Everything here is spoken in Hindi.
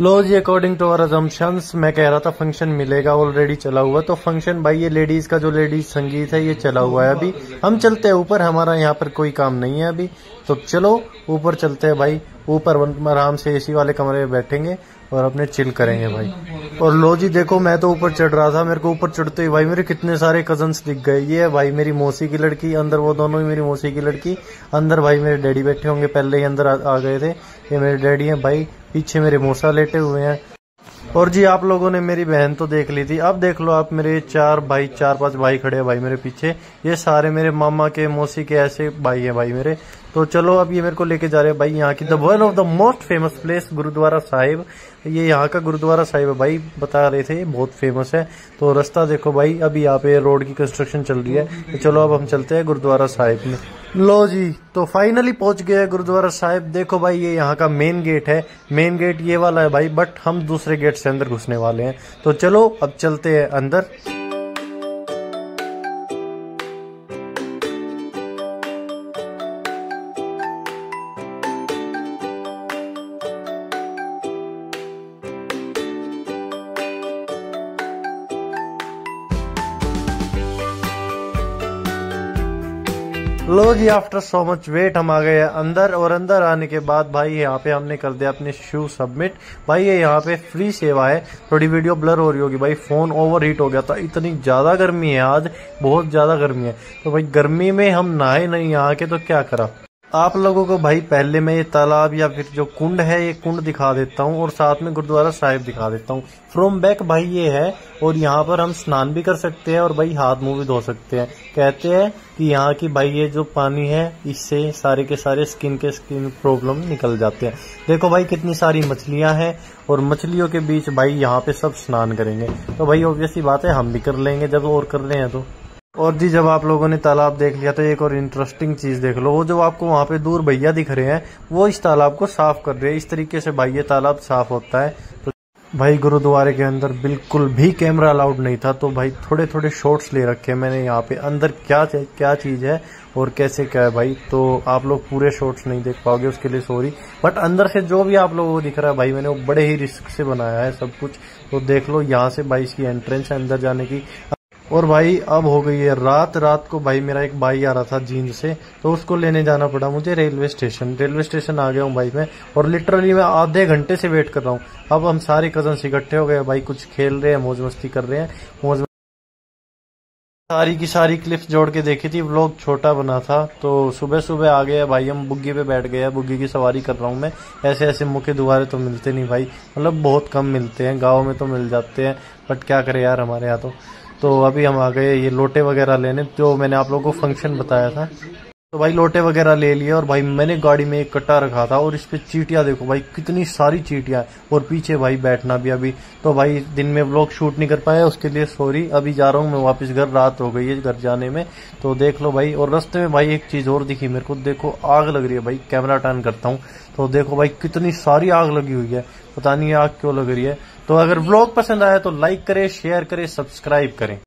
लो जी अकॉर्डिंग टू आर अजम्पशंस मैं कह रहा था फ़ंक्शन मिलेगा ऑलरेडी चला हुआ। तो फ़ंक्शन भाई, ये लेडीज़ का जो लेडीज़ संगीत है, ये चला हुआ है अभी। हम चलते हैं ऊपर, हमारा यहाँ पर कोई काम नहीं है अभी। तो चलो, ऊपर चलते हैं भाई। ऊपर आराम से एसी वाले कमरे में बैठेंगे और अपने चिल करेंगे भाई। और लो जी देखो मैं तो ऊपर चढ़ रहा था मेरे को ऊपर चढ़ते ही भाई मेरे कितने सारे कजन्स दिख गए। ये है भाई मेरी मौसी की लड़की अंदर वो दोनों ही मेरी मौसी की लड़की अंदर भाई मेरे डैडी बैठे होंगे पहले ही अंदर आ, आ गए थे। ये मेरे डैडी हैं भाई पीछे मेरे मौसा लेटे हुए हैं। और जी, आप लोगों ने मेरी बहन तो देख ली थी। अब देख लो आप मेरे चार भाई, चार पाँच भाई खड़े हैं भाई मेरे पीछे। ये सारे मेरे मामा के, मौसी के ऐसे भाई हैं भाई मेरे। तो चलो, अब ये मेरे को लेके जा रहे हैं भाई यहाँ की the one of the most famous place Gurudwara Sahib. ये यहाँ का गुरुद्वारा साहिब है भाई, बता रहे थे, बहुत फ़ेमस है। तो रास्ता देखो भाई, अभी यहाँ पे रोड की कंस्ट्रक्शन चल रही है। तो चलो, अब हम चलते हैं गुरुद्वारा साहिब में। लो जी तो फाइनली पहुँच गए गुरुद्वारा साहिब। देखो भाई, ये यहाँ का मेन गेट है। मेन गेट ये वाला है भाई बट हम दूसरे गेट से अंदर घुसने वाले हैं। तो चलो, अब चलते हैं अंदर। लो जी आफ्टर सो मच वेट हम आ गए हैं अंदर और अंदर आने के बाद भाई यहाँ पे हमने कर दिया अपने शू सबमिट भाई ये यहाँ पे फ्री सेवा है। थोड़ी वीडियो ब्लर हो रही होगी भाई फ़ोन ओवर हीट हो गया था। इतनी ज़्यादा गर्मी है आज, बहुत ज़्यादा गर्मी है। तो भाई गर्मी में हम नहाए नहीं यहाँ के तो क्या करा? आप लोगों को भाई पहले मैं ये तालाब या फिर जो कुंड है, ये कुंड दिखा देता हूँ और साथ में गुरुद्वारा साहिब दिखा देता हूँ। फ्रोम बैक भाई ये है और यहाँ पर हम स्नान भी कर सकते हैं और भाई हाथ मुँह भी धो सकते हैं। कहते हैं कि यहाँ की भाई ये जो पानी है, इससे सारे के सारे स्किन के स्किन प्रॉब्लम निकल जाते हैं। देखो भाई कितनी सारी मछलियाँ हैं और मछलियों के बीच भाई यहाँ पे सब स्नान करेंगे। तो भाई ऑब्वियसली बात है, हम भी कर लेंगे। जब और कर रहे हैं तो। और जी, जब आप लोगों ने तालाब देख लिया तो एक और इंटरेस्टिंग चीज़ देख लो, वो जो आपको वहाँ पे दूर भैया दिख रहे हैं, वो इस तालाब को साफ़ कर रहे हैं। इस तरीके से भाई, ये तालाब साफ़ होता है। तो भाई, गुरुद्वारे के अंदर बिल्कुल भी कैमरा अलाउड नहीं था तो भाई थोड़े थोड़े शॉट्स ले रखे मैंने यहाँ पे। अंदर क्या क्या चीज़ है और कैसे क्या है भाई तो आप लोग पूरे शॉट्स नहीं देख पाओगे उसके लिए सॉरी बट अंदर से जो भी आप लोगों को दिख रहा है भाई, मैंने वो बड़े ही रिस्क से बनाया है सब कुछ। तो देख लो, यहाँ से भाई, इसकी एंट्रेंस है अंदर जाने की। और भाई, अब हो गई है रात। रात को भाई, मेरा एक भाई आ रहा था जींद से तो उसको लेने जाना पड़ा मुझे रेलवे स्टेशन। रेलवे स्टेशन आ गया हूँ भाई मैं, और लिटरली मैं आधे घंटे से वेट कर रहा हूँ। अब हम सारे कज़न इकट्ठे हो गए, भाई कुछ खेल रहे हैं, मौज मस्ती कर रहे हैं। मौज सारी की सारी क्लिप्स जोड़ के देखी थी व्लॉग छोटा बना था तो सुबह सुबह आ गया भाई, हम बुग्गी पे बैठ गए बुग्गी की सवारी कर रहा हूँ मैं। ऐसे ऐसे मुख्य दुआरे तो मिलते नहीं भाई मतलब बहुत कम मिलते हैं, गाँव में तो मिल जाते हैं बट क्या करे यार हमारे यहाँ तो। तो अभी हम आ गए ये लोटे वगैरह लेने, जो मैंने आप लोगों को फ़ंक्शन बताया था। तो भाई लोटे वगैरह ले लिए और भाई मैंने गाड़ी में एक कट्टा रखा था और इस पे चीटियाँ देखो भाई, कितनी सारी चीटियाँ और पीछे भाई बैठना भी अभी। तो भाई दिन में ब्लॉग शूट नहीं कर पाया, उसके लिए सॉरी अभी जा रहा हूँ, मैं वापस घर, रात हो गई है घर जाने में। तो देख लो भाई, और रस्ते में भाई एक चीज़ और दिखी मेरे को, देखो आग लग रही है भाई कैमरा टर्न करता हूँ। तो देखो भाई, कितनी सारी आग लगी हुई है, पता नहीं आग क्यों लग रही है। तो अगर ब्लॉग पसंद आया तो लाइक करें शेयर करें सब्सक्राइब करें।